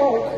Oh.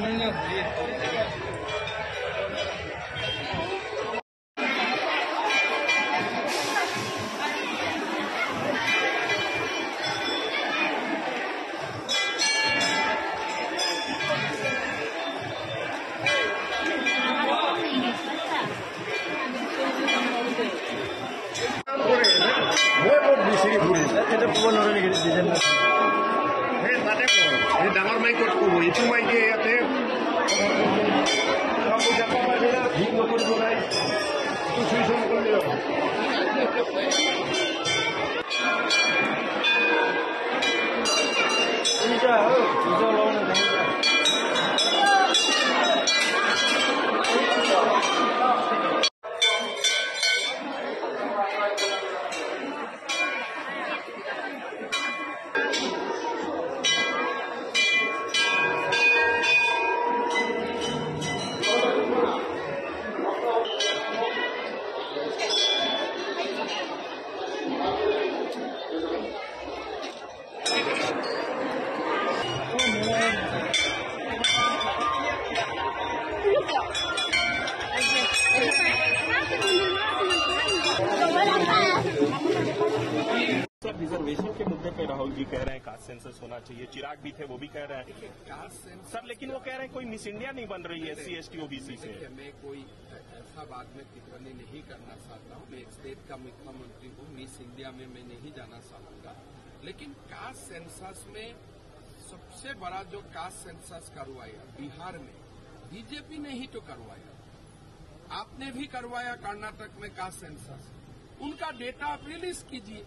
你们要鼓励。चाहिए चिराग भी थे वो भी कह रहे हैं। सर लेकिन वो कह रहे हैं कोई मिस इंडिया नहीं बन रही है सी एस टी ओबीसी से। देखिए, मैं कोई ऐसा बात में टिप्पणी नहीं करना चाहता हूँ। मैं एक स्टेट का मुख्यमंत्री हूँ मिस इंडिया में मैं नहीं जाना चाहूँगा। लेकिन कास्ट सेंसस में सबसे बड़ा जो कास्ट सेंसस करवाया बिहार में? बीजेपी ने ही तो करवाया। आपने भी करवाया कर्नाटक में कास्ट सेंसस उनका डेटा आप रिलीज़ कीजिए।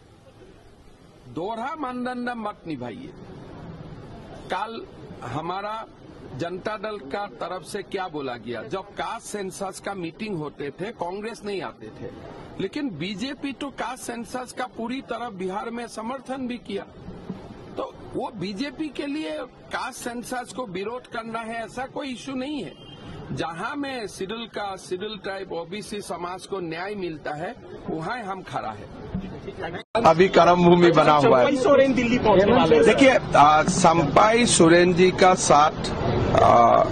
दोहरा मानदंड मत निभाइए। कल हमारा जनता दल का तरफ़ से क्या बोला गया? जब कास्ट सेंसस का मीटिंग होते थे, कांग्रेस नहीं आते थे। लेकिन बीजेपी तो कास्ट सेंसस का पूरी तरह बिहार में समर्थन भी किया। तो वो बीजेपी के लिए कास्ट सेंसस को विरोध करना है, ऐसा कोई इश्यू नहीं है। जहाँ में सिडिल का सिडिल टाइप ओबीसी समाज को न्याय मिलता है वहाँ हम खड़ा है। अभी कर्म भूमि बना हुआ है। सोरेन दिल्ली पहुँचने वाले देखिए संपाई सुरेन जी का साथ आ,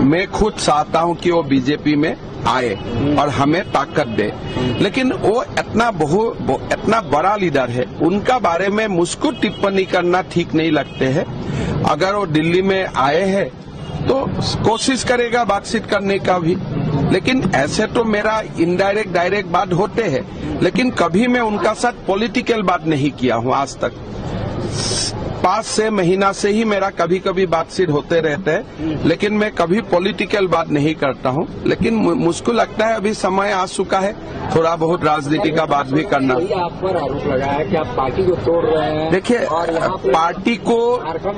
मैं खुद चाहता हूँ कि वो बीजेपी में आए और हमें ताकत दे। लेकिन वो इतना बहु बहु- इतना बड़ा लीडर है उनका बारे में मुझको टिप्पणी करना ठीक नहीं लगते है। अगर वो दिल्ली में आए हैं तो कोशिश करेगा बातचीत करने का भी। लेकिन ऐसे तो मेरा इनडायरेक्ट डायरेक्ट बात होते हैं, लेकिन कभी मैं उनका साथ पॉलिटिकल बात नहीं किया हूँ आज तक। पाँच छह महीना से ही मेरा कभी कभी बातचीत होते रहते हैं लेकिन मैं कभी पॉलिटिकल बात नहीं करता हूँ। लेकिन मुझको लगता है अभी समय आ चुका है थोड़ा बहुत राजनीति का बात भी करना। आप पर आरोप लगाया कि आप पार्टी को तोड़ रहे हैं देखिए पार्टी को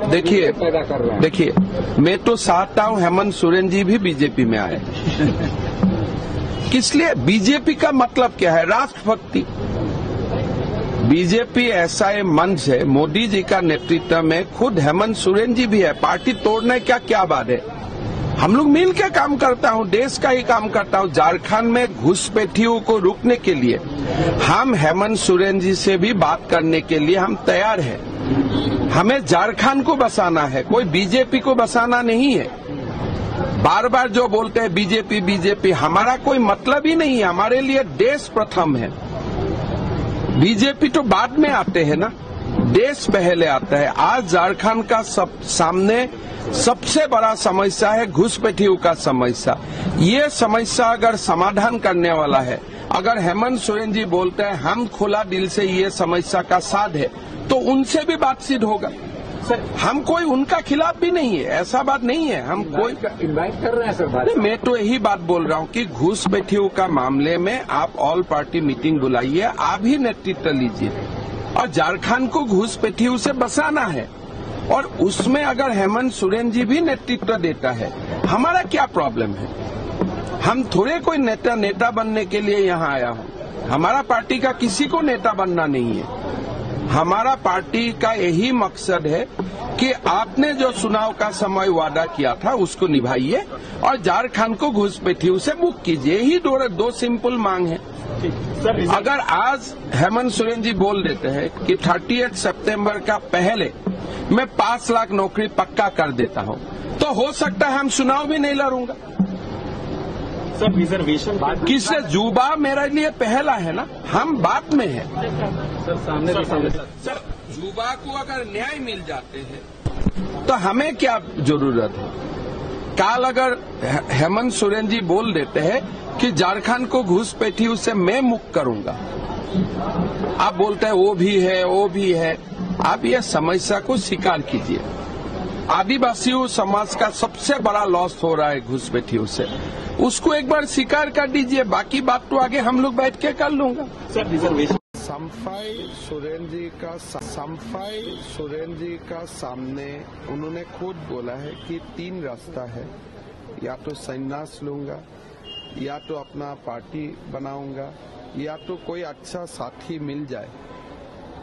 देखिए हैं? देखिए मैं तो चाहता हूँ हेमंत सोरेन जी भी बीजेपी में आए। किस लिए? बीजेपी का मतलब क्या है? राष्ट्रभक्ति। बीजेपी ऐसा एक मंच है, मोदी जी का नेतृत्व में खुद हेमंत सोरेन जी भी है, पार्टी तोड़ने क्या क्या बात है? हम लोग मिल के काम करता हूँ, देश का ही काम करता हूँ, झारखंड में घुसपैठियों को रोकने के लिए। हम हेमंत सोरेन जी से भी बात करने के लिए हम तैयार हैं। हमें झारखंड को बसाना है, कोई बीजेपी को बसाना नहीं है। बार बार जो बोलते हैं, बीजेपी बीजेपी, हमारा कोई मतलब ही नहीं है, हमारे लिए देश प्रथम है। बीजेपी तो बाद में आते हैं ना। देश पहले आता है। आज झारखंड का सब सामने सबसे बड़ा समस्या है घुसपैठियों का समस्या। ये समस्या अगर समाधान करने वाला है, अगर हेमंत सोरेन जी बोलते हैं, हम खुला दिल से ये समस्या का साध है तो उनसे भी बातचीत होगा। सर हम कोई उनका खिलाफ भी नहीं है ऐसा बात नहीं है। हम कोई इन्वाइट कर रहे हैं सर नहीं, मैं तो यही बात बोल रहा हूँ कि घुसपैठियों का मामले में आप ऑल पार्टी मीटिंग बुलाइए आप ही नेतृत्व लीजिए। और झारखंड को घुसपैठियों से बसाना है। और उसमें अगर हेमंत सोरेन जी भी नेतृत्व देता है हमारा क्या प्रॉब्लम है? हम थोड़े कोई नेता नेता बनने के लिए यहाँ आया हूँ। हमारा पार्टी का किसी को नेता बनना नहीं है। हमारा पार्टी का यही मकसद है कि आपने जो चुनाव का समय वादा किया था उसको निभाइए और झारखंड को घुसपैठियों से मुक्त कीजिए। यही दो, दो सिंपल मांग है। सर अगर आज हेमंत सोरेन जी बोल देते हैं कि 38 सितंबर का पहले मैं पाँच लाख नौकरी पक्का कर देता हूँ तो हो सकता है हम चुनाव भी नहीं लड़ूँगा। सर रिजर्वेशन किससे? जुबा मेरे लिए पहला है ना? हम बात में है। सर सामने सर युवा को अगर न्याय मिल जाते हैं तो हमें क्या ज़रूरत है? काल अगर हेमंत सोरेन जी बोल देते हैं कि झारखंड को घुसपैठियों से मैं मुक्त करूँगा। आप बोलते हैं वो भी है वो भी है। आप यह समस्या को स्वीकार कीजिए। आदिवासियों समाज का सबसे बड़ा लॉस हो रहा है घुसपैठियों से। उसको एक बार स्वीकार कर दीजिए, बाकी बात तो आगे हम लोग बैठ के कर लूँगा। रिजर्वेशन संफाई सुरेन जी का संफाई सुरेन जी का सामने उन्होंने खुद बोला है कि तीन रास्ता है। या तो संन्यास लूँगा, या तो अपना पार्टी बनाऊँगा, या तो कोई अच्छा साथी मिल जाए।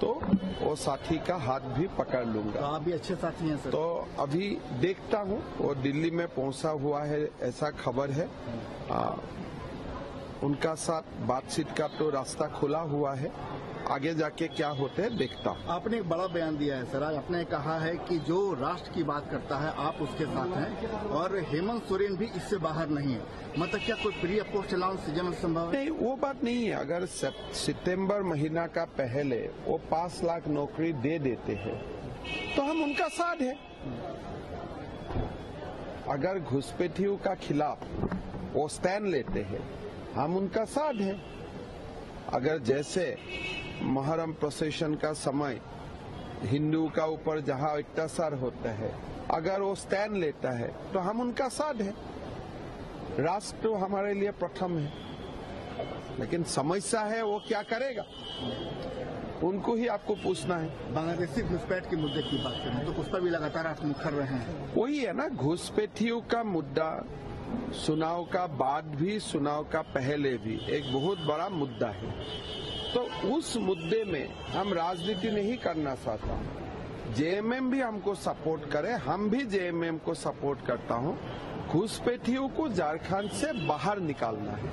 तो वो साथी का हाथ भी पकड़ लूँगा। आप भी अच्छे साथी हैं सर। तो अभी देखता हूँ वो दिल्ली में पहुँचा हुआ है ऐसा खबर है। आ, उनका साथ बातचीत का तो रास्ता खुला हुआ है। आगे जाके क्या होते हैं देखता आपने एक बड़ा बयान दिया है सर। आज आपने कहा है कि जो राष्ट्र की बात करता है आप उसके साथ हैं और हेमंत सोरेन भी इससे बाहर नहीं है। मतलब क्या कोई प्री पोस्ट अलाउंस जन संभव नहीं वो बात नहीं है। अगर सितंबर महीना का पहले वो पाँच लाख नौकरी दे देते हैं तो हम उनका साथ है। अगर घुसपैठियों का खिलाफ वो स्टैंड लेते हैं हम उनका साथ है। अगर जैसे मुहर्रम प्रोसेशन का समय हिंदू का ऊपर जहाँ अत्याचार होता है अगर वो स्टैंड लेता है तो हम उनका साथ है। राष्ट्र हमारे लिए प्रथम है। लेकिन समस्या है वो क्या करेगा? उनको ही आपको पूछना है। बांग्लादेशी घुसपैठ के मुद्दे की बात करें तो उस पर भी लगातार आप मुखर रहे हैं। वही है ना घुसपैठियों का मुद्दा चुनाव का बाद भी चुनाव का पहले भी एक बहुत बड़ा मुद्दा है। तो उस मुद्दे में हम राजनीति नहीं करना चाहता। जेएमएम भी हमको सपोर्ट करे, हम भी जेएमएम को सपोर्ट करता हूँ। घुसपैठियों को झारखंड से बाहर निकालना है।